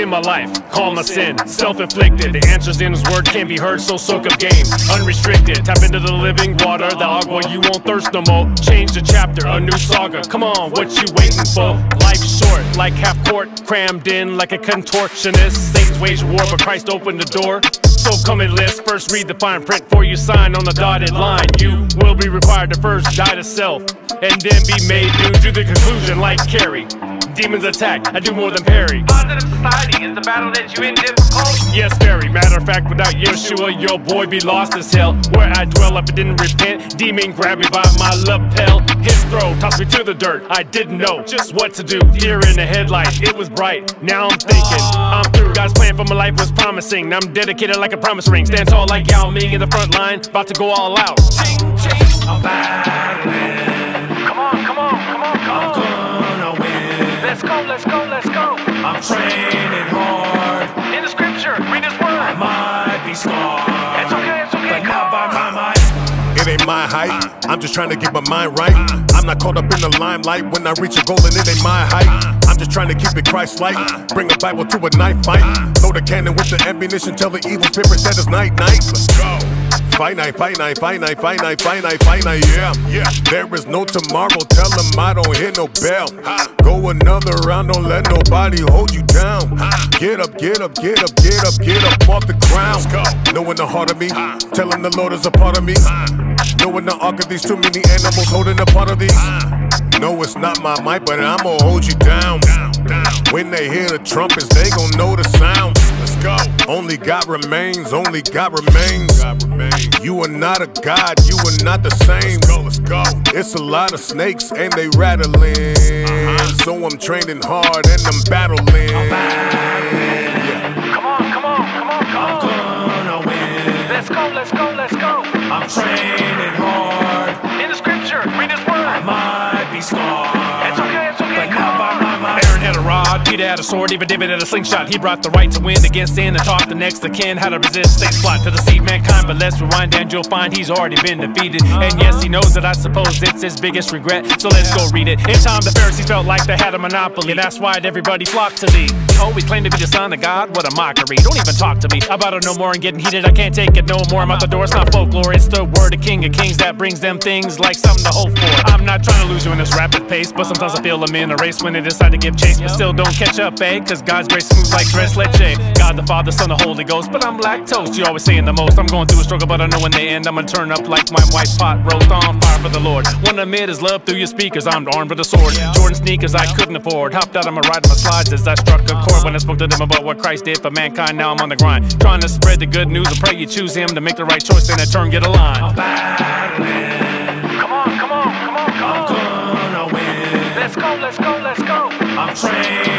in my life, call my sin, self-inflicted. The answers in his word can't be heard, so soak up game. Unrestricted, tap into the living water, the agua, you won't thirst no more. Change the chapter, a new saga. Come on, what you waiting for? Life short, like half court, crammed in like a contortionist. Saints wage war, but Christ opened the door. So come and list. First read the fine print before you sign on the dotted line. You will be required to first die to self and then be made new to the conclusion like Carrie. Demons attack, I do more than parry. Positive society is the battle that you in difficult. Yes, very. Matter of fact, without Yeshua, your boy be lost as hell. Where I dwell, if I didn't repent, demon grab me by my lapel. His throw, toss me to the dirt. I didn't know just what to do. Deer in the headlight, it was bright. Now I'm thinking, I'm through. God's plan for my life was promising. I'm dedicated like a promise ring. Stand tall like Yao Ming in the front line, about to go all out. I'm battling, It ain't my height. I'm just trying to get my mind right. I'm not caught up in the limelight when I reach a goal and it ain't my height. I'm just trying to keep it Christ-like. Bring a Bible to a knife fight. Load a cannon with the ammunition. Tell the evil spirits that it's night night. Let's go. Fight night, fight night, fight night, fight night, fight night, fight night, yeah. Yeah. There is no tomorrow. Tell them I don't hear no bell. Go another round. Don't let nobody hold you down. Get up, get up, get up, get up, get up off the ground. Knowing the heart of me. Telling the Lord is a part of me. Knowing the arc of these too many animals holding a part of these. No, it's not my mic, but I'ma hold you down. When they hear the trumpets, they gon' know the sound. Let's go. Only God remains, only God remains. You are not a God, you are not the same. Let's go. It's a lot of snakes and they rattling. So I'm training hard and I'm battling. Yeah. Might be. It's okay, it's okay. But Come by my might. Aaron had a rod, Peter had a sword, even David had a slingshot. He brought the right to win against sin and taught the next of kin how to resist Satan's plot to deceive mankind. But let's rewind and you'll find he's already been defeated. And yes, he knows that I suppose it's his biggest regret. So let's go read it. In time, the Pharisees felt like they had a monopoly. That's why everybody flocked to thee. We claim to be the son of God? What a mockery. Don't even talk to me. About it no more and getting heated. I can't take it no more. I'm out the door. It's not folklore. It's the word of King of Kings that brings them things like something to hope for. I'm not trying to lose you in this rapid pace, but sometimes I feel I'm in a race when they decide to give chase. But still don't catch up, eh? Cause God's grace moves like tres leche. God the Father, Son, the Holy Ghost. But I'm lactose. You always saying the most. I'm going through a struggle, but I know in the end I'm gonna turn up like my wife's pot roast on fire for the Lord. Wanna admit his love through your speakers. I'm armed with a sword. Jordan sneakers I couldn't afford. Hopped out of my ride on my slides as I struck a chord court when I spoke to them about what Christ did for mankind. Now I'm on the grind, trying to spread the good news. I pray you choose Him to make the right choice and in turn get aligned. I'm battling. Come on, come on, come on, come on. I'm gonna win. Let's go, let's go, let's go. I'm trained.